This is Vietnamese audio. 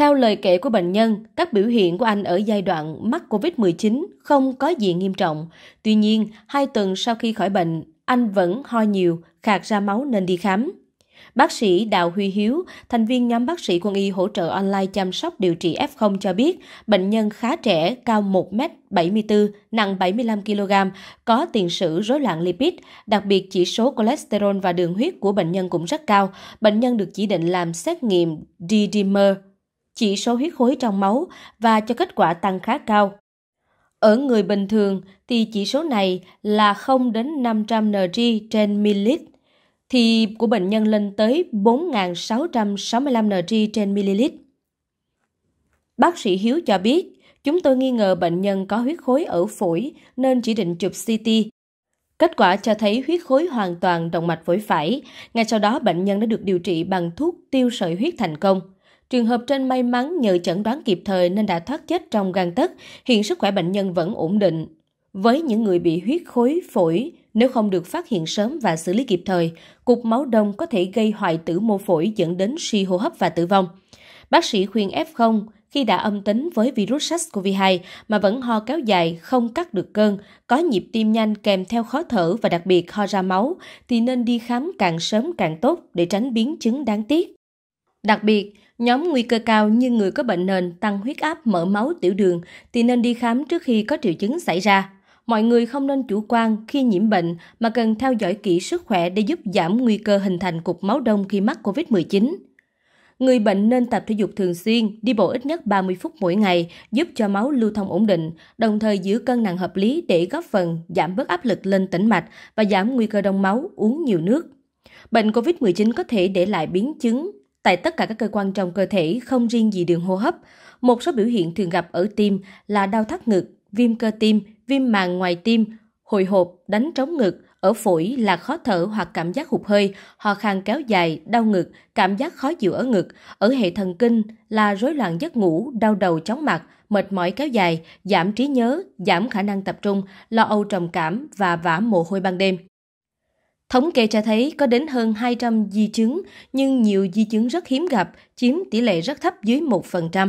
Theo lời kể của bệnh nhân, các biểu hiện của anh ở giai đoạn mắc COVID-19 không có gì nghiêm trọng. Tuy nhiên, hai tuần sau khi khỏi bệnh, anh vẫn ho nhiều, khạc ra máu nên đi khám. Bác sĩ Đào Huy Hiếu, thành viên nhóm bác sĩ quân y hỗ trợ online chăm sóc điều trị F0 cho biết, bệnh nhân khá trẻ, cao 1m74, nặng 75 kg, có tiền sử rối loạn lipid, đặc biệt chỉ số cholesterol và đường huyết của bệnh nhân cũng rất cao. Bệnh nhân được chỉ định làm xét nghiệm D-dimer, chỉ số huyết khối trong máu và cho kết quả tăng khá cao. Ở người bình thường thì chỉ số này là 0 đến 500 ng trên ml thì của bệnh nhân lên tới 4.665 ng trên ml. Bác sĩ Hiếu cho biết, chúng tôi nghi ngờ bệnh nhân có huyết khối ở phổi nên chỉ định chụp CT. Kết quả cho thấy huyết khối hoàn toàn động mạch phổi phải. Ngay sau đó bệnh nhân đã được điều trị bằng thuốc tiêu sợi huyết thành công. Trường hợp trên may mắn nhờ chẩn đoán kịp thời nên đã thoát chết trong gan tất, hiện sức khỏe bệnh nhân vẫn ổn định. Với những người bị huyết khối phổi, nếu không được phát hiện sớm và xử lý kịp thời, cục máu đông có thể gây hoại tử mô phổi dẫn đến suy hô hấp và tử vong. Bác sĩ khuyên F0 khi đã âm tính với virus SARS-CoV-2 mà vẫn ho kéo dài, không cắt được cơn, có nhịp tim nhanh kèm theo khó thở và đặc biệt ho ra máu thì nên đi khám càng sớm càng tốt để tránh biến chứng đáng tiếc. Đặc biệt, nhóm nguy cơ cao như người có bệnh nền, tăng huyết áp, mỡ máu, tiểu đường thì nên đi khám trước khi có triệu chứng xảy ra. Mọi người không nên chủ quan khi nhiễm bệnh mà cần theo dõi kỹ sức khỏe để giúp giảm nguy cơ hình thành cục máu đông khi mắc COVID-19. Người bệnh nên tập thể dục thường xuyên, đi bộ ít nhất 30 phút mỗi ngày, giúp cho máu lưu thông ổn định, đồng thời giữ cân nặng hợp lý để góp phần giảm bớt áp lực lên tĩnh mạch và giảm nguy cơ đông máu, uống nhiều nước. Bệnh COVID-19 có thể để lại biến chứng tại tất cả các cơ quan trong cơ thể, không riêng gì đường hô hấp. Một số biểu hiện thường gặp ở tim là đau thắt ngực, viêm cơ tim, viêm màng ngoài tim, hồi hộp, đánh trống ngực, ở phổi là khó thở hoặc cảm giác hụt hơi, ho khan kéo dài, đau ngực, cảm giác khó chịu ở ngực, ở hệ thần kinh là rối loạn giấc ngủ, đau đầu chóng mặt, mệt mỏi kéo dài, giảm trí nhớ, giảm khả năng tập trung, lo âu trầm cảm và vã mồ hôi ban đêm. Thống kê cho thấy có đến hơn 200 di chứng, nhưng nhiều di chứng rất hiếm gặp, chiếm tỷ lệ rất thấp dưới 1%.